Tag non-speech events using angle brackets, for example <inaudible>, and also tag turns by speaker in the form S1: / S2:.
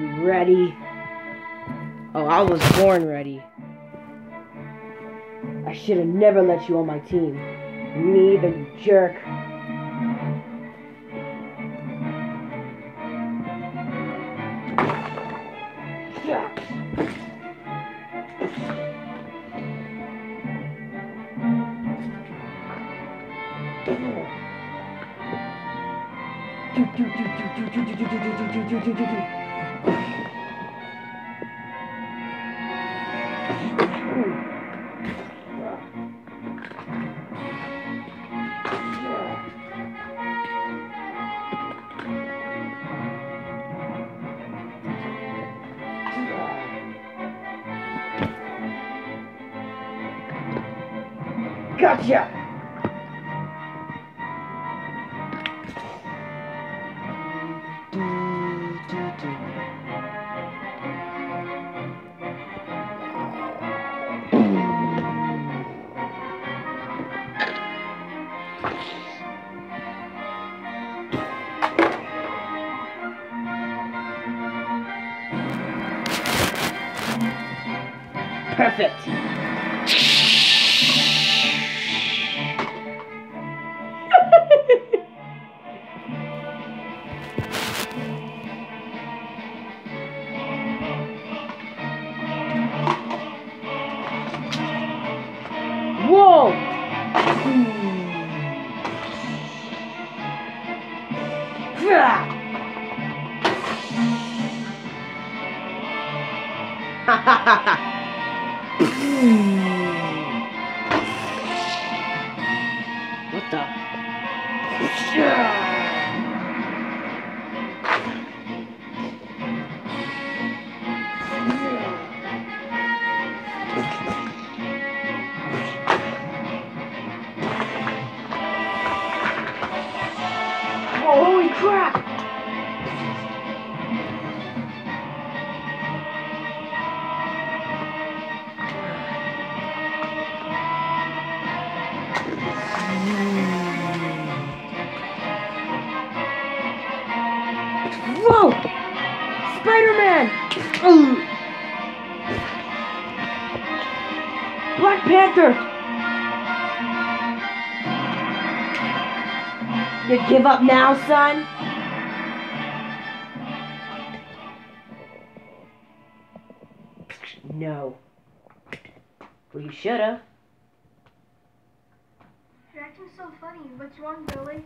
S1: ready? Oh, I was born ready. I should have never let you on my team. Me, the jerk. Gotcha! Perfect. <laughs> Whoa! Ha <laughs> What the? Oh, <laughs> crap! Whoa! Spider-Man! Black Panther! You give up now, son? No. Well, you shoulda.
S2: You're acting so funny. What's wrong, Billy?